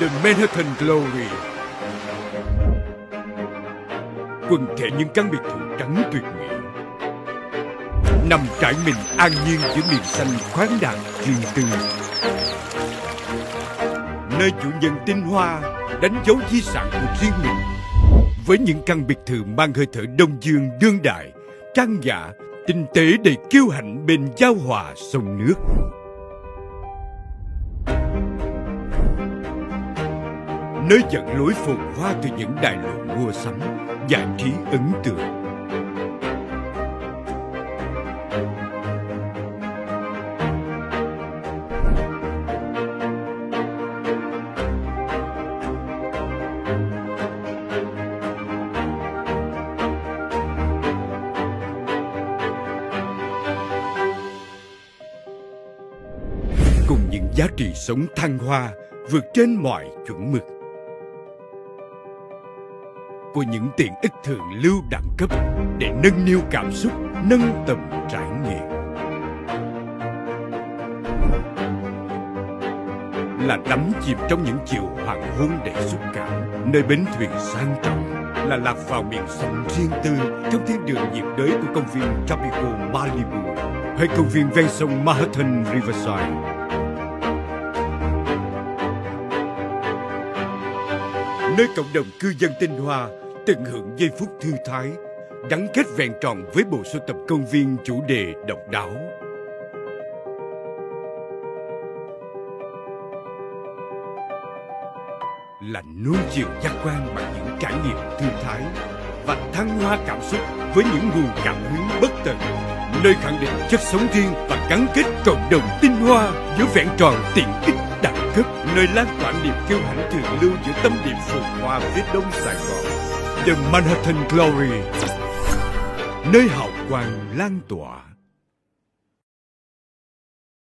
The Manhattan Glory. Quần thể những căn biệt thự trắng tuyệt mỹ. Nằm trải mình an nhiên giữa miền xanh khoáng đạt riêng tư. Nơi chủ nhân tinh hoa đánh dấu di sản của riêng mình. Với những căn biệt thự mang hơi thở đông dương đương đại Trang nhã, tinh tế đầy kiêu hãnh bên giao hòa sông nước. Nơi dẫn lối phồn hoa từ những đại lộ mua sắm, giải trí ấn tượng. cùng những giá trị sống thăng hoa vượt trên mọi chuẩn mực của những tiện ích thượng lưu đẳng cấp để nâng niu cảm xúc, nâng tầm trải nghiệm. Là đắm chìm trong những chiều hoàng hôn đầy xúc cảm, nơi bến thuyền sang trọng, là lạc vào miền sông riêng tư trong thiên đường nhiệt đới của công viên Tropical Malibu hay công viên ven sông Manhattan Riverside. Nơi cộng đồng cư dân tinh hoa tận hưởng giây phút thư thái, gắn kết vẹn tròn với bộ sưu tập công viên chủ đề độc đáo. Là nuôi chiều giác quan bằng những trải nghiệm thư thái và thăng hoa cảm xúc với những nguồn cảm hứng bất tận nơi khẳng định chất sống riêng và gắn kết cộng đồng tinh hoa giữa vẹn tròn tiện ích đẳng cấp nơi lan tỏa niềm kiêu hãnh thường lưu giữa tâm điểm phồn hoa phía đông Sài Gòn. The Manhattan Glory. Nơi hào quang lan tỏa.